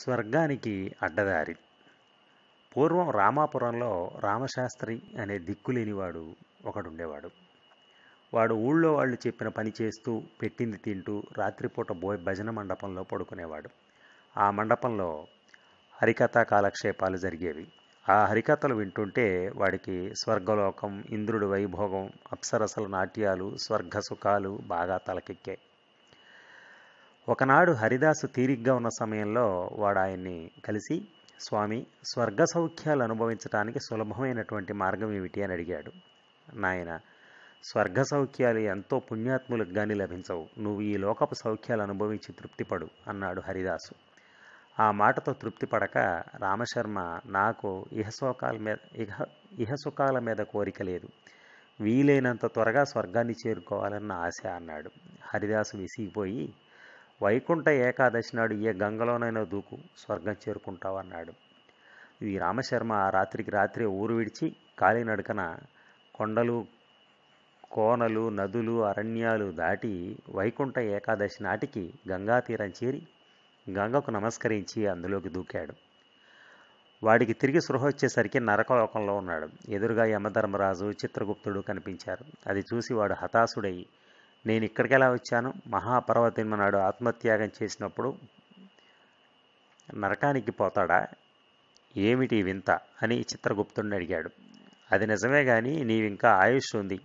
స్వర్గానికి అడ్డదారి. పూర్వం రామాపురంలో రామశాస్త్రి అనే దిక్కులేనివాడు ఒకడుండేవాడు. వాడు ఊళ్ళో వాళ్ళు చెప్పిన పని చేస్తూ పెట్టింది తింటూ రాత్రిపూట బోయ్ భజన మండపంలో పడుకునేవాడు. ఆ మండపంలో హరికథా కాలక్షేపాలు జరిగేవి. ఆ హరికథలు వింటుంటే వాడికి స్వర్గలోకం ఇంద్రుడి వైభోగం అప్సరసల నాట్యాలు స్వర్గ సుఖాలు బాగా తలకెక్కాయి. ఒకనాడు హరిదాసు తీరిగ్గా ఉన్న సమయంలో వాడు ఆయన్ని కలిసి స్వామి స్వర్గ సౌఖ్యాలు అనుభవించడానికి సులభమైనటువంటి మార్గం ఏమిటి? అని అడిగాడు. నాయన స్వర్గ సౌఖ్యాలు ఎంతో పుణ్యాత్ములకు కానీ లభించవు. నువ్వు ఈ లోకపు సౌఖ్యాలు అనుభవించి తృప్తిపడు అన్నాడు హరిదాసు. ఆ మాటతో తృప్తి పడక రామశర్మ నాకు ఇహశోకాల మీద ఇహ ఇహసుఖాల మీద కోరిక లేదు. వీలైనంత త్వరగా స్వర్గాన్ని చేరుకోవాలన్న ఆశ అన్నాడు. హరిదాసు విసిగిపోయి వైకుంఠ ఏకాదశి నాడు ఏ గంగలోనైనా దూకు స్వర్గం చేరుకుంటావన్నాడు ఈ రామశర్మ ఆ రాత్రికి రాత్రి ఊరు విడిచి కాలినడకన కొండలు కోనలు నదులు అరణ్యాలు దాటి వైకుంఠ ఏకాదశి నాటికి గంగా తీరం చేరి గంగకు నమస్కరించి అందులోకి దూకాడు. వాడికి తిరిగి సృహ వచ్చేసరికి నరకలోకంలో ఉన్నాడు. ఎదురుగా యమధర్మరాజు చిత్రగుప్తుడు కనిపించారు. అది చూసి వాడు హతాశుడై నేను ఇక్కడికి ఎలా వచ్చాను? మహాపర్వతిమ నాడు ఆత్మత్యాగం చేసినప్పుడు నరకానికి పోతాడా? ఏమిటి వింత? అని చిత్రగుప్తుడిని అడిగాడు. అది నిజమే కానీ నీవింకా ఆయుష్ ఉంది.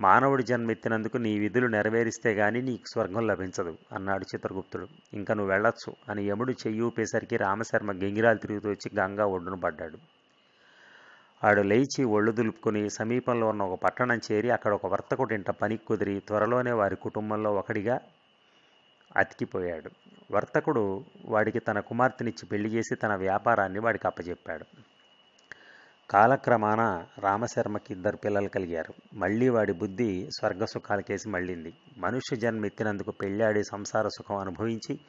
మానవుడి జన్మెత్తినందుకు నీ విధులు నెరవేరిస్తే గాని నీకు స్వర్గం లభించదు అన్నాడు చిత్రగుప్తుడు. ఇంకా నువ్వు వెళ్ళొచ్చు అని యముడు చెయ్యి ఊపేసరికి రామశర్మ గింగిరాలు తిరుగుతూ వచ్చి గంగా ఒడ్డున పడ్డాడు. ఆడు లేచి ఒళ్ళు దులుపుకుని సమీపంలో ఉన్న ఒక పట్టణం చేరి అక్కడ ఒక వర్తకుడింట పనికి కుదిరి త్వరలోనే వారి కుటుంబంలో ఒకడిగా అతికిపోయాడు. వర్తకుడు వాడికి తన కుమార్తెనిచ్చి పెళ్ళి చేసి తన వ్యాపారాన్ని వాడికి అప్పచెప్పాడు కాలక్రమాన రామశర్మకి ఇద్దరు పిల్లలు కలిగారు. మళ్ళీ వాడి బుద్ధి స్వర్గ సుఖాలకేసి మళ్ళింది. మనుష్య జన్మ ఎత్తినందుకు పెళ్ళాడి సంసార సుఖం అనుభవించి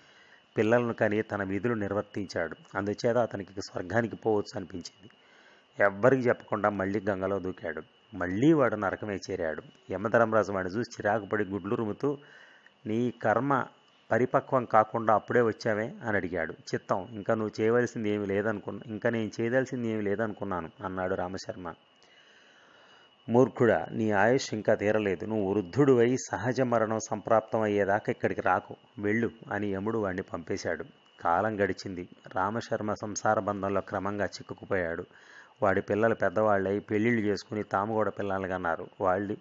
పిల్లలను కని తన విధులు నిర్వర్తించాడు. అందుచేత అతనికి స్వర్గానికి పోవచ్చు అనిపించింది ఎవ్వరికి చెప్పకుండా మళ్ళీ గంగలో దూకాడు. మళ్ళీ వాడు నరకమే చేరాడు యమధర్మరాజు వాడిని చూసి చిరాకుపడి గుడ్లు రుముతూ నీ కర్మ పరిపక్వం కాకుండా అప్పుడే వచ్చావే? అని అడిగాడు. చిత్తం ఇంకా నువ్వు చేయవలసింది ఏమి లేదనుకున్నా ఇంకా నేను చేయవలసింది ఏమి లేదనుకున్నాను అన్నాడు రామశర్మ. మూర్ఖుడా నీ ఆయుష్ ఇంకా తీరలేదు. నువ్వు వృద్ధుడు అయి సహజ మరణం సంప్రాప్తం అయ్యేదాకా ఇక్కడికి రాకు. వెళ్ళు అని యముడు వాణ్ణి పంపేశాడు. కాలం గడిచింది. రామశర్మ సంసార బంధంలో క్రమంగా చిక్కుకుపోయాడు. వాడి పిల్లలు పెద్దవాళ్ళై పెళ్ళిళ్ళు చేసుకుని తాము కూడా పిల్లలుగా అన్నారు వాళ్ళు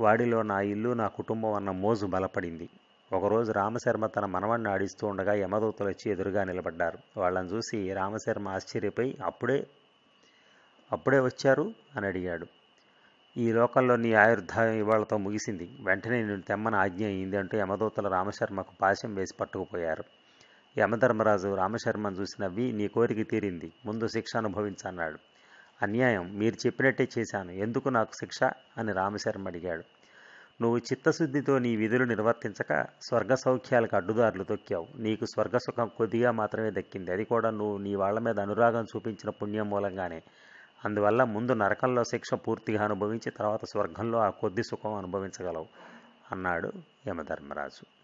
వాడిలో నా ఇల్లు నా కుటుంబం అన్న మోజు బలపడింది. ఒకరోజు రామశర్మ తన మనవణ్ణి ఆడిస్తూ ఉండగా యమదూతలు వచ్చి ఎదురుగా నిలబడ్డారు. వాళ్ళని చూసి రామశర్మ ఆశ్చర్యపోయి అప్పుడే అప్పుడే వచ్చారు? అని అడిగాడు. ఈ లోకంలో నీ ఆయుర్ధాయం ఇవాళతో ముగిసింది. వెంటనే నేను తెమ్మని ఆజ్ఞ అయింది అంటూ యమదూతలు రామశర్మకు పాశం వేసి పట్టుకుపోయారు. యమధర్మరాజు రామశర్మను చూసి నవ్వి నీ కోరిక తీరింది. ముందు శిక్ష అనుభవించన్నాడు. అన్యాయం మీరు చెప్పినట్టే చేశాను. ఎందుకు నాకు శిక్ష? అని రామశర్మ అడిగాడు. నువ్వు చిత్తశుద్ధితో నీ విధులు నిర్వర్తించక స్వర్గ సౌఖ్యాలకు అడ్డుదారులు తొక్కావు. నీకు స్వర్గ సుఖం కొద్దిగా మాత్రమే దక్కింది. అది కూడా నువ్వు నీ వాళ్ళ మీద అనురాగం చూపించిన పుణ్యం మూలంగానే. అందువల్ల ముందు నరకంలో శిక్ష పూర్తిగా అనుభవించి తర్వాత స్వర్గంలో ఆ కొద్ది సుఖం అనుభవించగలవు అన్నాడు యమధర్మరాజు.